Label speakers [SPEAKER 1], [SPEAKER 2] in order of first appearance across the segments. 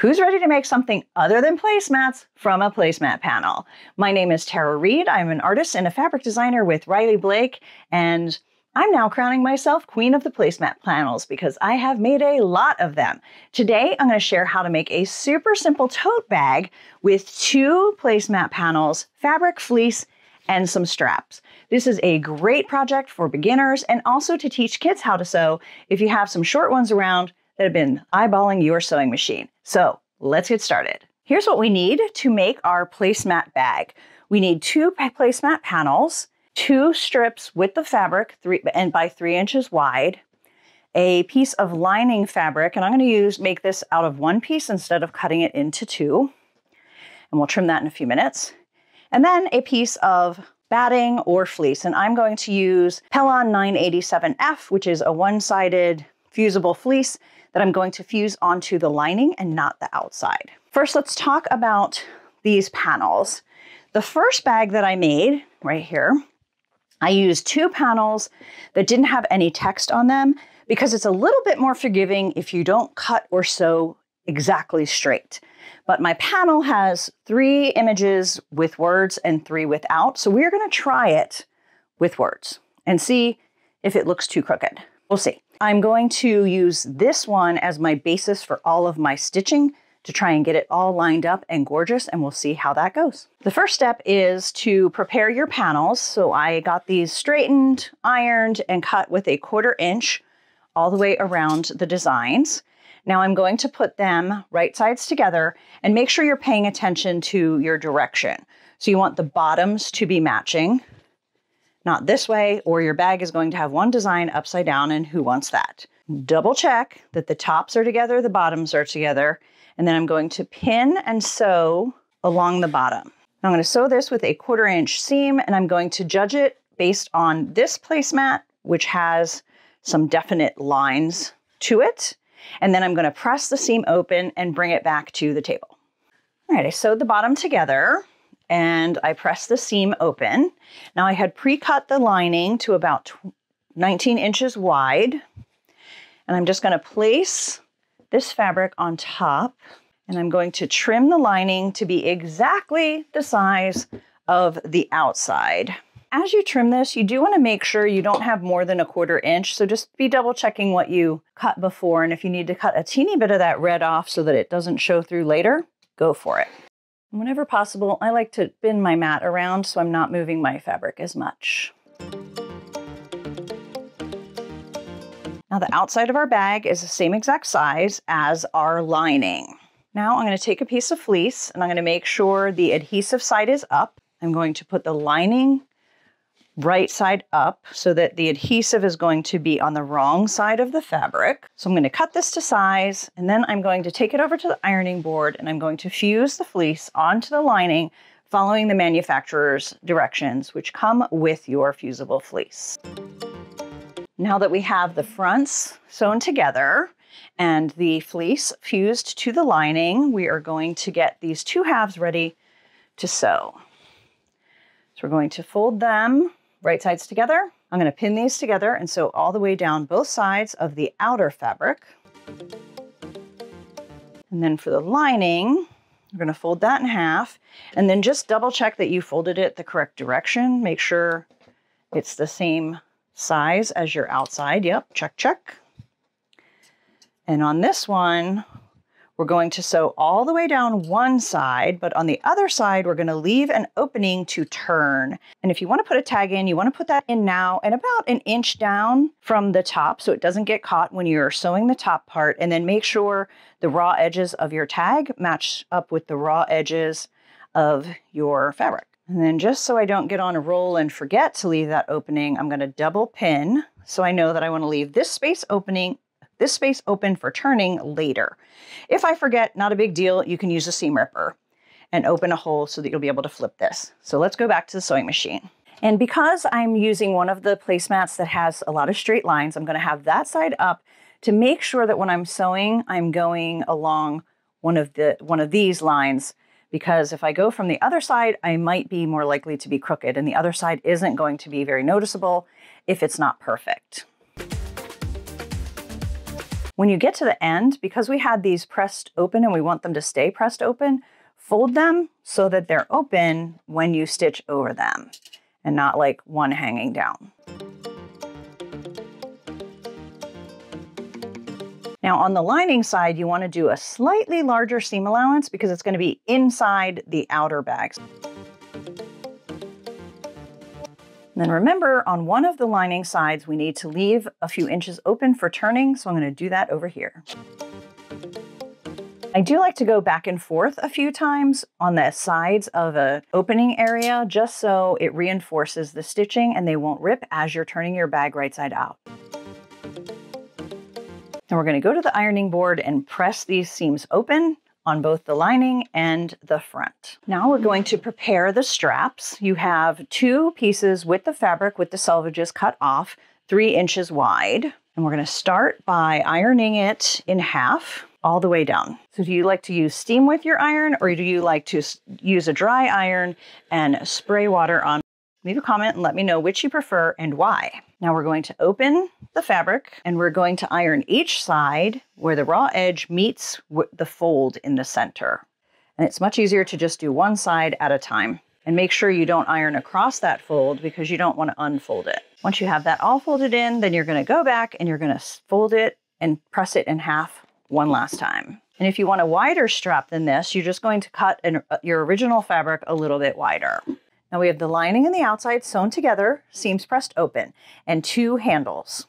[SPEAKER 1] Who's ready to make something other than placemats from a placemat panel? My name is Tara Reed. I'm an artist and a fabric designer with Riley Blake, and I'm now crowning myself queen of the placemat panels because I have made a lot of them. Today, I'm going to share how to make a super simple tote bag with two placemat panels, fabric, fleece, and some straps. This is a great project for beginners and also to teach kids how to sew if you have some short ones around that have been eyeballing your sewing machine. So let's get started. Here's what we need to make our placemat bag. We need two placemat panels, two strips with the fabric, three and by three inches wide, a piece of lining fabric, and I'm going to use make this out of one piece instead of cutting it into two. And we'll trim that in a few minutes. And then a piece of batting or fleece. And I'm going to use Pellon 987F, which is a one-sided fusible fleece that I'm going to fuse onto the lining and not the outside. First, let's talk about these panels. The first bag that I made right here, I used two panels that didn't have any text on them because it's a little bit more forgiving if you don't cut or sew exactly straight. But my panel has three images with words and three without. So we're gonna try it with words and see if it looks too crooked. We'll see. I'm going to use this one as my basis for all of my stitching to try and get it all lined up and gorgeous and we'll see how that goes. The first step is to prepare your panels. So I got these straightened, ironed, and cut with a quarter inch all the way around the designs. Now I'm going to put them right sides together and make sure you're paying attention to your direction. So you want the bottoms to be matching not this way, or your bag is going to have one design upside down, and who wants that? Double check that the tops are together, the bottoms are together, and then I'm going to pin and sew along the bottom. I'm going to sew this with a quarter inch seam, and I'm going to judge it based on this placemat, which has some definite lines to it. And then I'm going to press the seam open and bring it back to the table. All right, I sewed the bottom together and I pressed the seam open. Now I had pre-cut the lining to about 19 inches wide. And I'm just gonna place this fabric on top and I'm going to trim the lining to be exactly the size of the outside. As you trim this, you do wanna make sure you don't have more than a quarter inch. So just be double checking what you cut before. And if you need to cut a teeny bit of that red off so that it doesn't show through later, go for it. Whenever possible, I like to bend my mat around so I'm not moving my fabric as much. Now the outside of our bag is the same exact size as our lining. Now I'm going to take a piece of fleece and I'm going to make sure the adhesive side is up. I'm going to put the lining right side up so that the adhesive is going to be on the wrong side of the fabric. So I'm going to cut this to size and then I'm going to take it over to the ironing board and I'm going to fuse the fleece onto the lining following the manufacturer's directions, which come with your fusible fleece. Now that we have the fronts sewn together and the fleece fused to the lining, we are going to get these two halves ready to sew. So we're going to fold them right sides together. I'm going to pin these together and sew all the way down both sides of the outer fabric. And then for the lining, we're going to fold that in half and then just double check that you folded it the correct direction. Make sure it's the same size as your outside. Yep, check, check. And on this one, we're going to sew all the way down one side, but on the other side, we're gonna leave an opening to turn. And if you wanna put a tag in, you wanna put that in now and about an inch down from the top so it doesn't get caught when you're sewing the top part. And then make sure the raw edges of your tag match up with the raw edges of your fabric. And then just so I don't get on a roll and forget to leave that opening, I'm gonna double pin so I know that I wanna leave this space opening this space open for turning later. If I forget, not a big deal, you can use a seam ripper and open a hole so that you'll be able to flip this. So let's go back to the sewing machine. And because I'm using one of the placemats that has a lot of straight lines, I'm gonna have that side up to make sure that when I'm sewing, I'm going along one of the one of these lines because if I go from the other side, I might be more likely to be crooked and the other side isn't going to be very noticeable if it's not perfect. When you get to the end, because we had these pressed open and we want them to stay pressed open, fold them so that they're open when you stitch over them and not like one hanging down. Now on the lining side, you wanna do a slightly larger seam allowance because it's gonna be inside the outer bags. And then remember, on one of the lining sides, we need to leave a few inches open for turning, so I'm gonna do that over here. I do like to go back and forth a few times on the sides of a opening area, just so it reinforces the stitching and they won't rip as you're turning your bag right side out. Now we're gonna go to the ironing board and press these seams open on both the lining and the front. Now we're going to prepare the straps. You have two pieces with the fabric with the selvages cut off, three inches wide. And we're gonna start by ironing it in half all the way down. So do you like to use steam with your iron or do you like to use a dry iron and spray water on? Leave a comment and let me know which you prefer and why. Now we're going to open the fabric and we're going to iron each side where the raw edge meets the fold in the center. And it's much easier to just do one side at a time. And make sure you don't iron across that fold because you don't want to unfold it. Once you have that all folded in, then you're going to go back and you're going to fold it and press it in half one last time. And if you want a wider strap than this, you're just going to cut an, uh, your original fabric a little bit wider. Now we have the lining and the outside sewn together, seams pressed open, and two handles.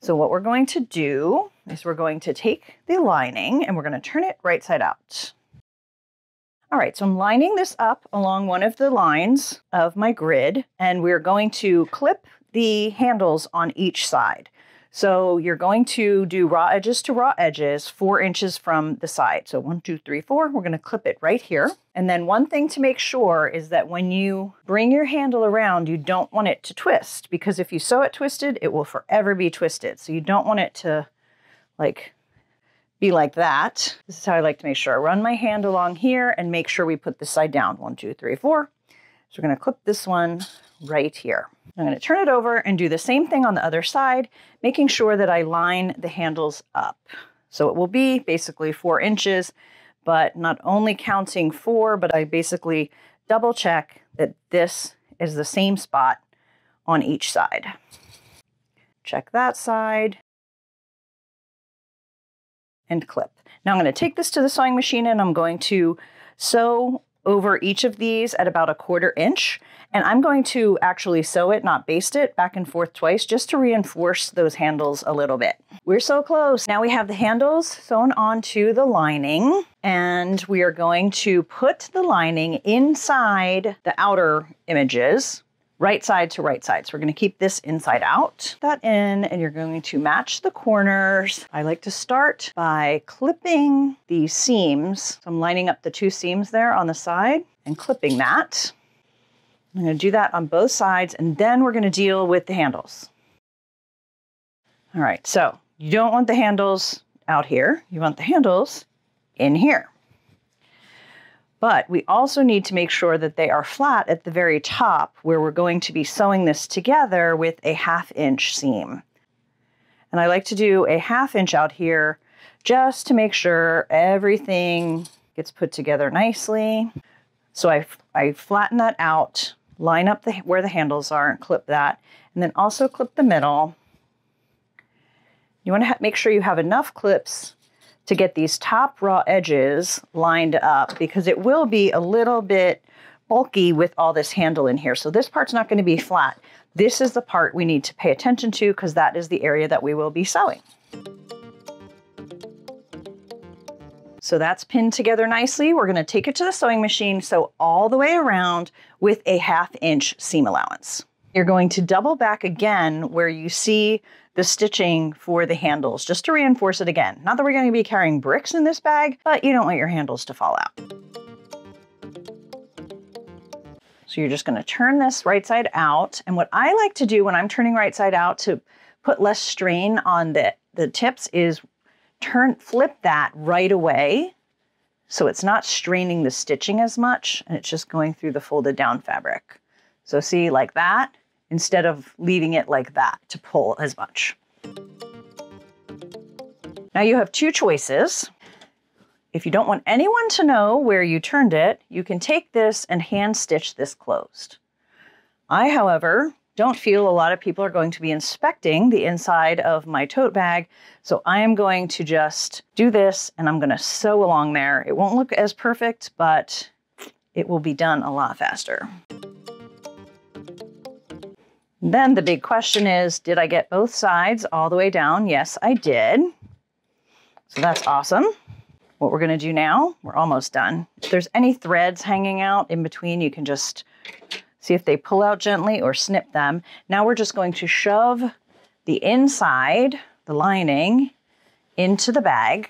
[SPEAKER 1] So what we're going to do is we're going to take the lining and we're going to turn it right side out. All right, so I'm lining this up along one of the lines of my grid, and we're going to clip the handles on each side. So you're going to do raw edges to raw edges, four inches from the side. So one, two, three, four, we're gonna clip it right here. And then one thing to make sure is that when you bring your handle around, you don't want it to twist because if you sew it twisted, it will forever be twisted. So you don't want it to like be like that. This is how I like to make sure. I run my hand along here and make sure we put this side down. One, two, three, four. So we're gonna clip this one right here. I'm going to turn it over and do the same thing on the other side, making sure that I line the handles up. So it will be basically four inches, but not only counting four, but I basically double check that this is the same spot on each side. Check that side and clip. Now I'm going to take this to the sewing machine and I'm going to sew over each of these at about a quarter inch. And I'm going to actually sew it, not baste it, back and forth twice just to reinforce those handles a little bit. We're so close. Now we have the handles sewn onto the lining and we are going to put the lining inside the outer images right side to right side. So we're going to keep this inside out, that in, and you're going to match the corners. I like to start by clipping the seams. So I'm lining up the two seams there on the side and clipping that. I'm going to do that on both sides, and then we're going to deal with the handles. All right, so you don't want the handles out here. You want the handles in here. But we also need to make sure that they are flat at the very top where we're going to be sewing this together with a half inch seam. And I like to do a half inch out here just to make sure everything gets put together nicely. So I, I flatten that out, line up the, where the handles are and clip that, and then also clip the middle. You want to make sure you have enough clips to get these top raw edges lined up because it will be a little bit bulky with all this handle in here. So this part's not going to be flat. This is the part we need to pay attention to because that is the area that we will be sewing. So that's pinned together nicely. We're going to take it to the sewing machine, sew all the way around with a half inch seam allowance. You're going to double back again where you see the stitching for the handles, just to reinforce it again. Not that we're going to be carrying bricks in this bag, but you don't want your handles to fall out. So you're just going to turn this right side out. And what I like to do when I'm turning right side out to put less strain on the, the tips is turn, flip that right away. So it's not straining the stitching as much and it's just going through the folded down fabric. So see like that instead of leaving it like that to pull as much. Now you have two choices. If you don't want anyone to know where you turned it, you can take this and hand stitch this closed. I, however, don't feel a lot of people are going to be inspecting the inside of my tote bag, so I am going to just do this and I'm going to sew along there. It won't look as perfect, but it will be done a lot faster. Then the big question is, did I get both sides all the way down? Yes, I did. So that's awesome. What we're gonna do now, we're almost done. If there's any threads hanging out in between, you can just see if they pull out gently or snip them. Now we're just going to shove the inside, the lining, into the bag.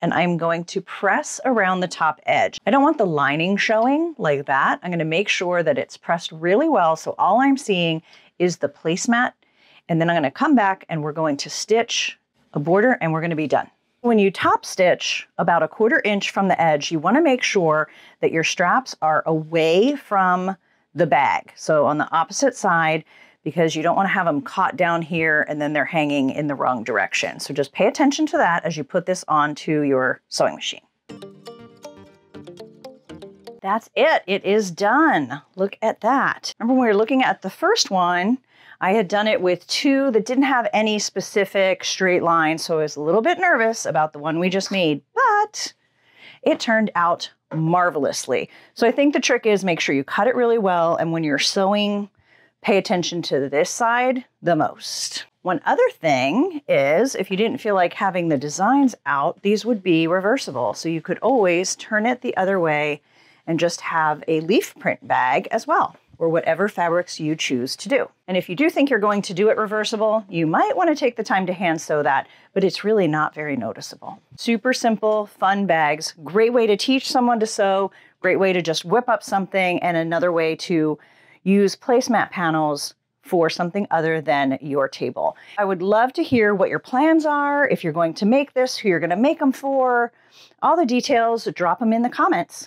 [SPEAKER 1] And I'm going to press around the top edge. I don't want the lining showing like that. I'm gonna make sure that it's pressed really well. So all I'm seeing is the placemat. And then I'm gonna come back and we're going to stitch a border and we're gonna be done. When you top stitch about a quarter inch from the edge, you want to make sure that your straps are away from the bag. So on the opposite side, because you don't want to have them caught down here and then they're hanging in the wrong direction. So just pay attention to that as you put this onto your sewing machine. That's it. It is done. Look at that. Remember when we were looking at the first one, I had done it with two that didn't have any specific straight lines, so I was a little bit nervous about the one we just made, but it turned out marvelously. So I think the trick is make sure you cut it really well, and when you're sewing, pay attention to this side the most. One other thing is if you didn't feel like having the designs out, these would be reversible. So you could always turn it the other way and just have a leaf print bag as well or whatever fabrics you choose to do. And if you do think you're going to do it reversible, you might want to take the time to hand sew that, but it's really not very noticeable. Super simple, fun bags, great way to teach someone to sew, great way to just whip up something, and another way to use placemat panels for something other than your table. I would love to hear what your plans are, if you're going to make this, who you're going to make them for, all the details, drop them in the comments.